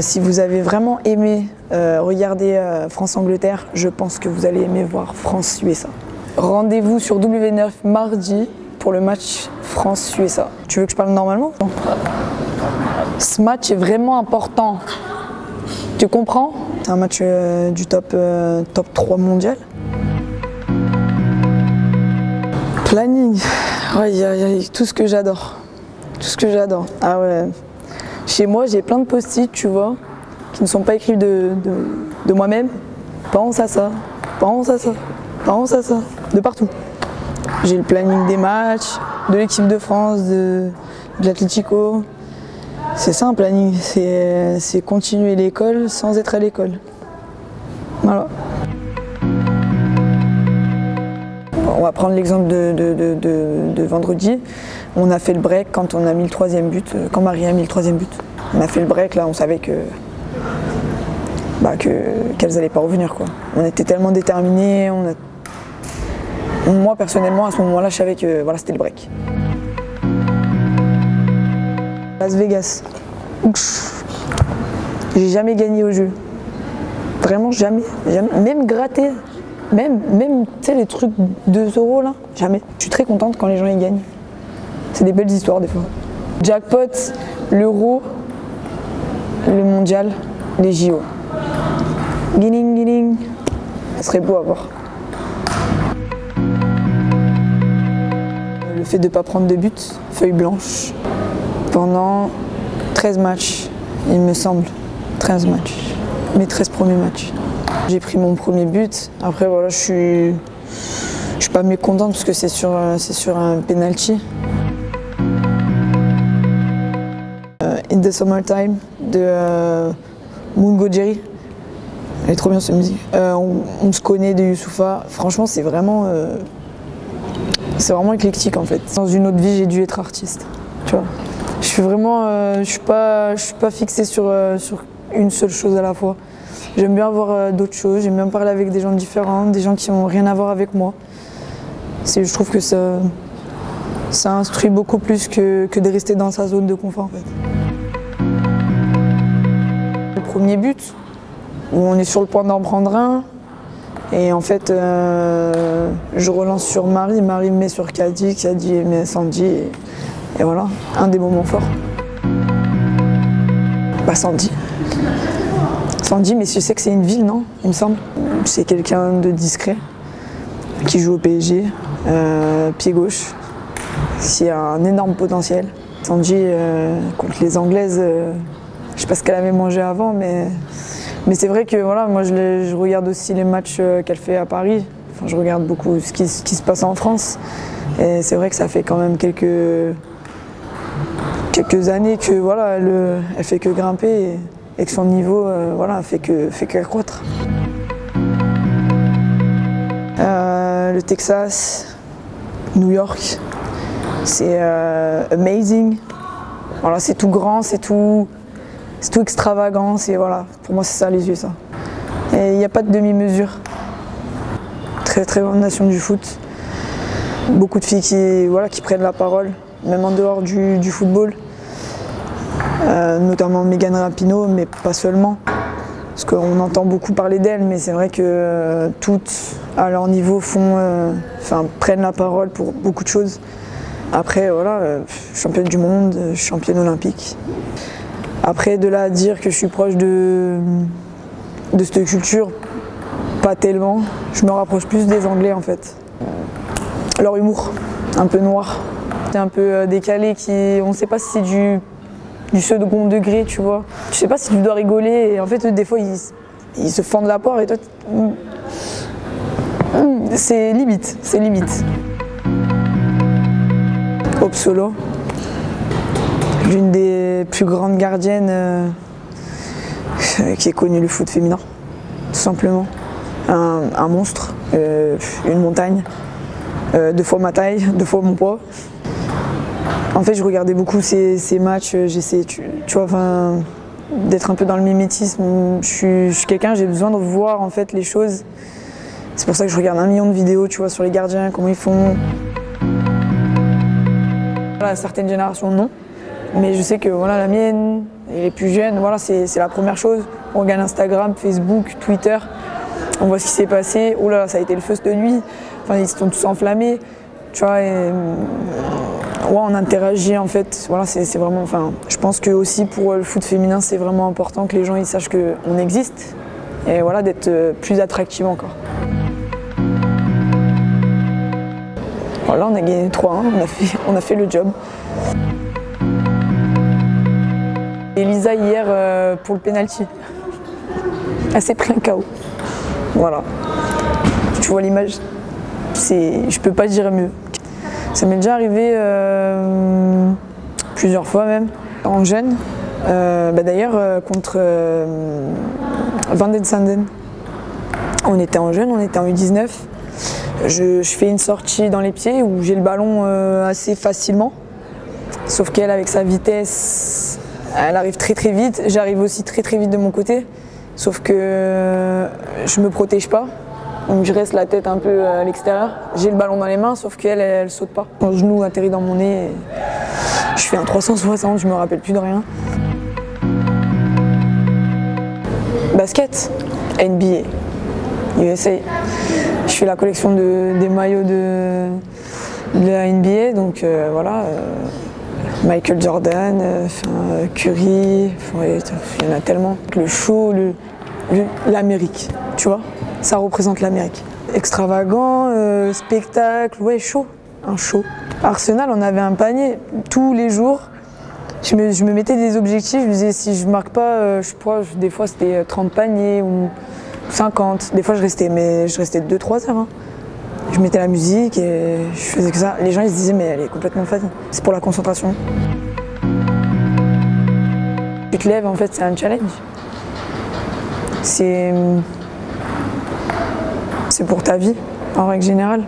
si vous avez vraiment aimé euh, regarder euh, France-Angleterre, je pense que vous allez aimer voir France-USA. Rendez-vous sur W9 mardi pour le match France-USA. Tu veux que je parle normalement? Non. Ce match est vraiment important. Tu comprends? C'est un match euh, du top, euh, top 3 mondial. Planning. Aïe, aïe, aïe, tout ce que j'adore. Tout ce que j'adore. Ah ouais. Chez moi, j'ai plein de post-it, tu vois, qui ne sont pas écrits de, moi-même. Pense à ça, pense à ça, pense à ça, de partout. J'ai le planning des matchs, de l'équipe de France, de, l'Atlético. C'est ça un planning, c'est continuer l'école sans être à l'école. Voilà. On va prendre l'exemple de vendredi. On a fait le break quand on a mis le troisième but, euh, quand Marie a mis le troisième but. On a fait le break, là on savait que bah, que- qu'elles n'allaient pas revenir. Quoi. On était tellement déterminés. Moi personnellement à ce moment-là je savais que voilà, c'était le break. Las Vegas. J'ai jamais gagné au jeu. Vraiment jamais. Même gratter. Même, même tu sais, les trucs 2 euros là. Jamais. Je suis très contente quand les gens y gagnent. C'est des belles histoires des fois. Jackpot, l'euro, le mondial, les JO. Guining, guining. Ce serait beau à voir. Le fait de ne pas prendre de but, feuille blanche, pendant 13 matchs, il me semble. 13 matchs. Mes 13 premiers matchs. J'ai pris mon premier but. Après, voilà, je suis, suis pas mécontente parce que c'est sur, sur un penalty. In the Summertime de euh, Mungo Jerry. Elle est trop bien cette musique. Euh, on, se connaît de Youssoufa. Franchement, c'est vraiment, euh, c'est vraiment éclectique en fait. Dans une autre vie, j'ai dû être artiste. Tu vois. Je suis vraiment, euh, je suis pas, suis pas fixée sur, euh, sur une seule chose à la fois. J'aime bien voir d'autres choses. J'aime bien parler avec des gens différents, des gens qui n'ont rien à voir avec moi. Je trouve que ça, ça instruit beaucoup plus que, que de rester dans sa zone de confort en fait. Premier but, où on est sur le point d'en prendre un. Et en fait, euh, je relance sur Marie, Marie me met sur Caddy, Caddy met Sandy. Et, voilà, un des moments forts. Bah Sandy. Sandy, mais je sais que c'est une ville, non Il me semble? C'est quelqu'un de discret, qui joue au PSG, euh, pied gauche, a un énorme potentiel. Sandy, euh, contre les Anglaises, je sais pas ce qu'elle avait mangé avant, mais, mais c'est vrai que voilà, moi je, je regarde aussi les matchs euh, qu'elle fait à Paris. Enfin, je regarde beaucoup ce qui, ce qui se passe en France. Et c'est vrai que ça fait quand même quelques, quelques années que voilà, elle, elle fait que grimper et, et que son niveau euh, voilà, fait que fait qu'accroître. Euh, le Texas, New York, c'est euh, amazing. Voilà, c'est tout grand, c'est tout, c'est tout extravagant. C'est voilà, pour moi c'est ça les yeux ça. Et il n'y a pas de demi-mesure. Très très grande nation du foot. Beaucoup de filles qui voilà qui prennent la parole, même en dehors du, du football. Euh, notamment Megan Rapinoe, mais pas seulement. Parce qu'on entend beaucoup parler d'elle, mais c'est vrai que euh, toutes, à leur niveau, font, euh, prennent la parole pour beaucoup de choses. Après, voilà, championne du monde, championne olympique. Après, de là à dire que je suis proche de, de cette culture, pas tellement. Je me rapproche plus des Anglais, en fait. Leur humour, un peu noir. C'est un peu euh, décalé, qui, on ne sait pas si c'est du du second degré, tu vois. Tu sais pas si tu dois rigoler et en fait, des fois, ils, ils se fendent la poire et toi, tu- Mm. Mm, c'est limite, c'est limite. Hope Solo, l'une des plus grandes gardiennes euh, qui ait connu le foot féminin, tout simplement. Un, monstre, euh, une montagne, euh, deux fois ma taille, deux fois mon poids. En fait, je regardais beaucoup ces, matchs, j'essayais, tu, vois, d'être un peu dans le mimétisme. Je suis, quelqu'un, j'ai besoin de voir en fait les choses. C'est pour ça que je regarde un million de vidéos, tu vois, sur les gardiens, comment ils font. Certaines générations, non. Mais je sais que voilà, la mienne, Et les plus jeunes, voilà, c'est la première chose. On regarde Instagram, Facebook, Twitter, on voit ce qui s'est passé. Oh là, ça a été le feu de nuit. Enfin, ils se sont tous enflammés. Tu vois, et, on interagit en fait. Voilà, vraiment. Enfin, je pense que aussi pour le foot féminin, c'est vraiment important que les gens ils sachent qu'on existe et voilà d'être euh, plus attractif encore. Voilà, on a gagné 3-1, on, a fait, on a fait le job. Elisa hier euh, pour le penalty. Elle s'est pris un KO. Voilà. Tu vois l'image? Je peux pas dire mieux. Ça m'est déjà arrivé euh, plusieurs fois même, en jeune. Euh, bah d'ailleurs, contre Van den Sanden, on était en jeune, on était en U19. Je, fais une sortie dans les pieds où j'ai le ballon assez facilement. Sauf qu'elle, avec sa vitesse, elle arrive très très vite. J'arrive aussi très très vite de mon côté. Sauf que je me protège pas. Donc je reste la tête un peu à l'extérieur. J'ai le ballon dans les mains, sauf qu'elle, elle, saute pas. Mon genou atterrit dans mon nez, je fais un 360, je me rappelle plus de rien. Basket, NBA, USA. Je fais la collection des maillots de, la NBA, donc euh, voilà. Euh, Michael Jordan, euh, Curry, il y en a tellement. Le show, l'Amérique, tu vois ça représente l'Amérique. Extravagant, euh, spectacle, ouais, chaud, un show. Arsenal, on avait un panier tous les jours. Je me, mettais des objectifs, je me disais si je marque pas, euh, je crois, des fois c'était 30 euh, paniers ou 50. Des fois je restais, mais je restais 2-3 heures. Je mettais la musique et je faisais que ça. Les gens ils se disaient mais elle est complètement fatiguée. C'est pour la concentration. Tu te lèves en fait c'est un challenge. C'est c'est pour ta vie, en règle générale.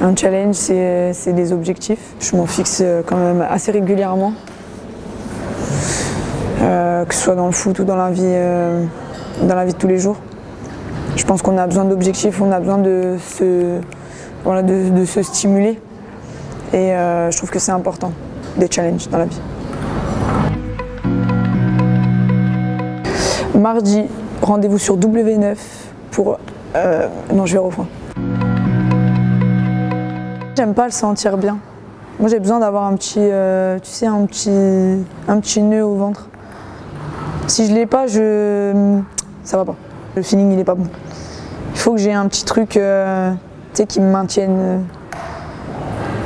Un challenge, c'est des objectifs. Je m'en fixe euh, quand même assez régulièrement, euh, que ce soit dans le foot ou dans la vie, euh, dans la vie de tous les jours. Je pense qu'on a besoin d'objectifs, on a besoin de se, de, se stimuler. Et je trouve que c'est important, des challenges dans la vie. Mardi, rendez-vous sur W9 pour euh, non, je vais reprendre. J'aime pas le sentir bien. Moi, j'ai besoin d'avoir un petit, euh, tu sais, un petit, un petit nœud au ventre. Si je l'ai pas, je, ça va pas. Le feeling, il est pas bon. Il faut que j'ai un petit truc, euh, qui me maintienne.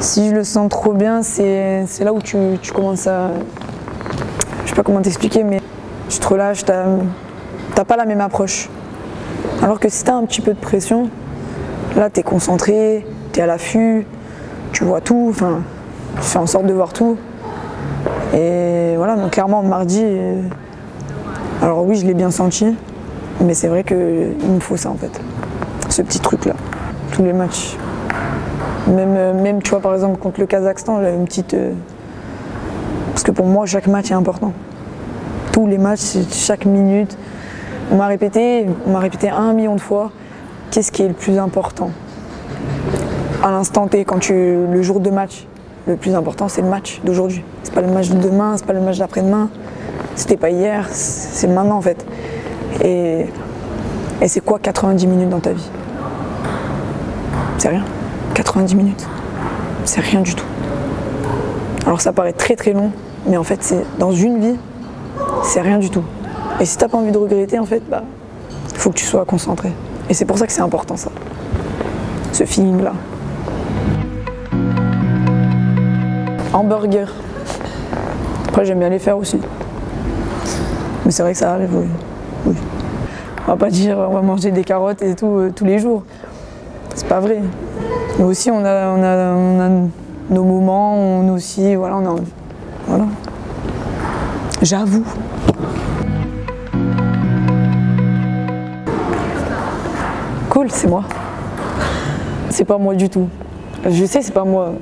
Si je le sens trop bien, c'est là où tu, tu, commences à, je sais pas comment t'expliquer, mais tu te relâches, t'as pas la même approche. Alors que si tu as un petit peu de pression, là tu es concentré, tu es à l'affût, tu vois tout, enfin, tu fais en sorte de voir tout. Et voilà, donc clairement mardi, euh, alors oui je l'ai bien senti, mais c'est vrai qu'il me faut ça en fait, ce petit truc là, tous les matchs. Même, euh, même tu vois par exemple contre le Kazakhstan, j'avais une petite... Euh, parce que pour moi chaque match est important. Tous les matchs, chaque minute, on m'a répété, on m'a répété un million de fois, qu'est-ce qui est le plus important? À l'instant T, quand tu le jour de match, le plus important c'est le match d'aujourd'hui. C'est pas le match de demain, c'est pas le match d'après-demain, c'était pas hier, c'est maintenant en fait. Et, et c'est quoi 90 minutes dans ta vie? C'est rien. 90 minutes. C'est rien du tout. Alors ça paraît très très long, mais en fait c'est dans une vie, c'est rien du tout. Et si t'as pas envie de regretter, en fait, bah, faut que tu sois concentré. Et c'est pour ça que c'est important ça, ce feeling-là. Hamburger. Après, j'aime bien les faire aussi. Mais c'est vrai que ça arrive, oui. oui. On va pas dire on va manger des carottes et tout euh, tous les jours. C'est pas vrai. Nous aussi, on a, on a, on a nos moments, on aussi, voilà, on a Voilà. J'avoue. Cool, c'est moi. C'est pas moi du tout. Je sais, c'est pas moi.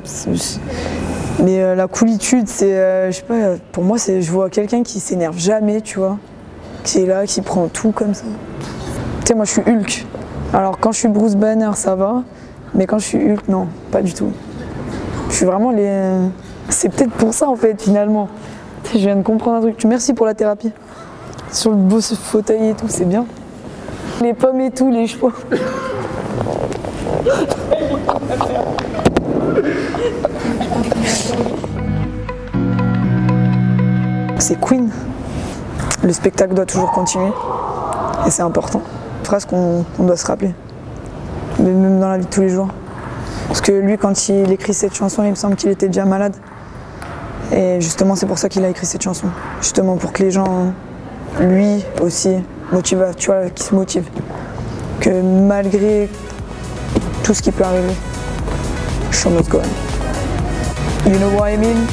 Mais euh, la coolitude, c'est, euh, je sais pas, pour moi, c'est, je vois quelqu'un qui s'énerve jamais, tu vois, qui est là, qui prend tout comme ça. Tu sais, moi, je suis Hulk. Alors, quand je suis Bruce Banner, ça va, mais quand je suis Hulk, non, pas du tout. Je suis vraiment les. C'est peut-être pour ça, en fait, finalement. Je viens de comprendre un truc. Merci pour la thérapie. Sur le beau fauteuil et tout, c'est bien. Les pommes et tout, les chevaux. C'est Queen. Le spectacle doit toujours continuer. Et c'est important. Phrase qu'on doit se rappeler. Même dans la vie de tous les jours. Parce que lui, quand il écrit cette chanson, il me semble qu'il était déjà malade. Et justement, c'est pour ça qu'il a écrit cette chanson. Justement, pour que les gens, lui aussi, motivent, tu vois, qui se motivent. Que malgré tout ce qui peut arriver, show must go on. You know what I mean?